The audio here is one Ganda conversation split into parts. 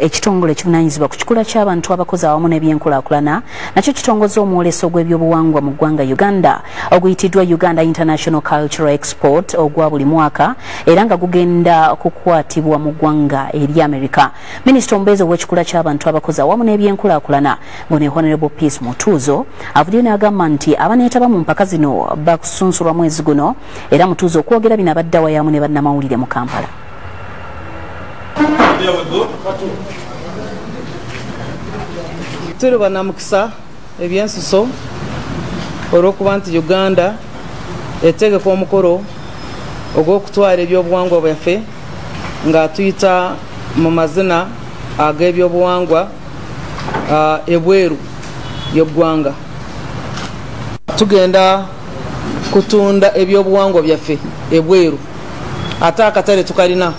ekitongole ekivunanyizibwa ku kikula ky'abantu abakozi awamu n'ebyenkulaakulana nakyo kitongoza omwoleso gw'ebyobuwangwa mu ggwanga uganda oguyitiddwa uganda international cultural export ogwa buli mwaka era nga gugenda kukwatibwa mu ggwanga eri america. Minisita omubeezi ow'ekikula ky'abantu abakozi awamu n'ebyenkulaakulana ngono honorable peace mutuuzo avuddeyo n'agamba nti abaneetaba mu mpaka zino bakusunsulwa mwezi guno era mutuuzo okwogera bino abadde awayamu ne bannamawulire mu kampala turi banamukisa ebyensuso olw'okuba nti uganda etegeka omukoro ogw'okutwara ebyobuwangwa byaffe nga tuyita mu mazina ag'ebyobuwangwa ebweru y'eggwanga. Tugenda kutunda ebyobuwangwa byaffe ebweru ate akatale tukalina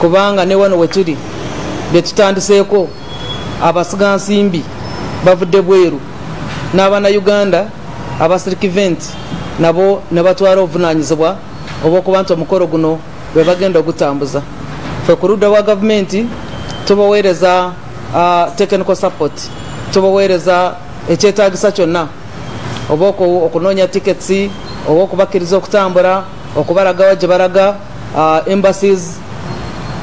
kubanga ne wano wetuli byetutandiseeko abasigansimbi bavudde bweru n'abanauganda abasirikiventi nabo ne batwala obuvunanyizibwa obwokuba nti omukolo guno bwe bagenda ogutambuza. Fe ku ludda wa gavumenti tubaweereza uh, technical support tubaweereza ekyetagisa kyonna oba okunoonya tickets oba okubakkiriza okutambula okubalagawo gye balaga uh, embassies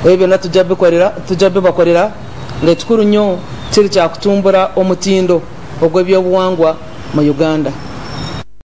ebyo byonna tujja bibakolera ngaekikulu nnyo kiri kyakutumbula omutindo ogw'ebyobuwangwa mu uganda